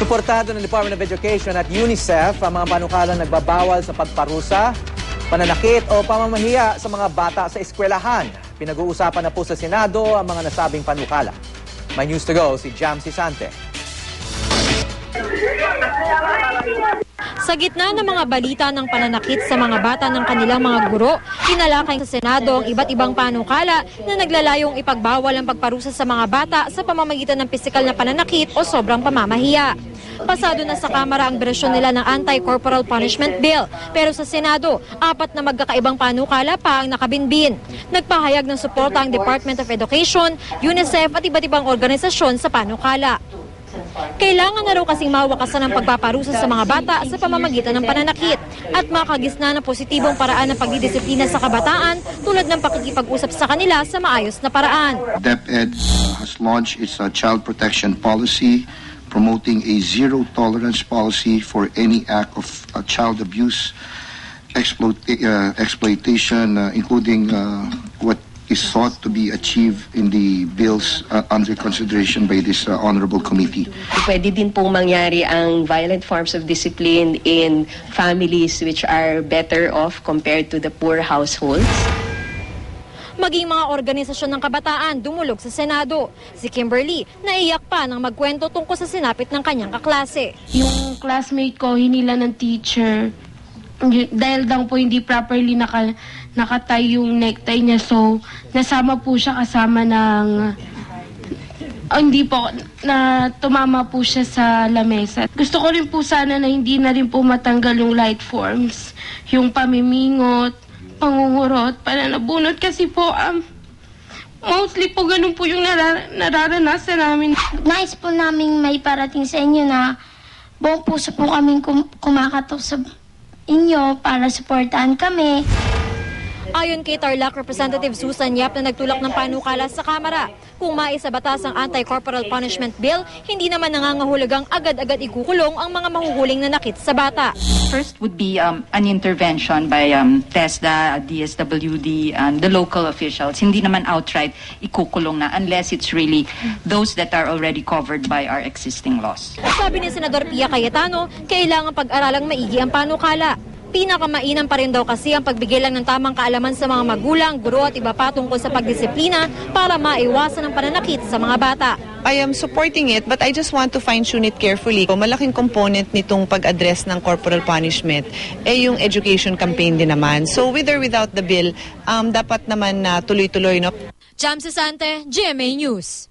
Suportado ng Department of Education at UNICEF ang mga panukalang nagbabawal sa pagparusa, pananakit o pamamahiya sa mga bata sa eskwelahan. Pinag-uusapan na po sa Senado ang mga nasabing panukala. May news to go si Jam Sisante. Sa gitna ng mga balita ng pananakit sa mga bata ng kanilang mga guro, tinalakay sa Senado ang iba't ibang panukala na naglalayong ipagbawal ang pagparusa sa mga bata sa pamamagitan ng pisikal na pananakit o sobrang pamamahiya. Pasado na sa Kamara ang bersyon nila ng Anti-Corporal Punishment Bill. Pero sa Senado, apat na magkakaibang panukala pa ang nakabinbin. Nagpahayag ng suporta ang Department of Education, UNICEF at iba't ibang organisasyon sa panukala. Kailangan na raw kasing mawakasan ang pagpaparusa sa mga bata sa pamamagitan ng pananakit at makagisna ng positibong paraan ng pagdidisiplina sa kabataan tulad ng pakikipag-usap sa kanila sa maayos na paraan. DepEd has launched its child protection policy, promoting a zero tolerance policy for any act of uh, child abuse, exploit, uh, exploitation, uh, including uh, what is sought to be achieved in the bills uh, under consideration by this uh, honorable committee. Pwede din pong mangyari ang violent forms of discipline in families which are better off compared to the poor households. Maging mga organisasyon ng kabataan dumulog sa Senado. Si Kimberly naiyak pa nang magkwento tungkol sa sinapit ng kanyang kaklase. Yung classmate ko, hinila ng teacher. Dahil daw po hindi properly naka, nakatay yung necktie niya. So, nasama po siya kasama ng... Oh, hindi po, na tumama po siya sa lamesa. Gusto ko rin po sana na hindi na rin po matanggal yung light forms. Yung pamimingot, pangungurot, pananabunot. Kasi po, um, mostly po ganun po yung narar- nararanasan namin. Nais po namin may parating sa inyo na buong puso po kaming kum- kumakatok sa inyo para suportahan kami. Ayon kay Tarlac Representative Susan Yap na nagtulak ng panukala sa Kamara, kung maisabatas ang Anti-Corporal Punishment Bill, hindi naman nangangahulugang agad-agad ikukulong ang mga mahuhuling nanakit sa bata. First would be um, an intervention by um, TESDA, DSWD, and the local officials. Hindi naman outright ikukulong na unless it's really those that are already covered by our existing laws. Sabi ni Senador Pia Cayetano, kailangan pag-aralang maigi ang panukala. Pinakamainam pa rin daw kasi ang pagbigay lang ng tamang kaalaman sa mga magulang, guro at iba pa tungkol sa pagdisiplina para maiwasan ang pananakit sa mga bata. I am supporting it but I just want to fine-tune it carefully. Malaking component nitong pag-address ng corporal punishment eh yung education campaign din naman. So with or without the bill, um, dapat naman na tuloy-tuloy no? Jam Sante, GMA News.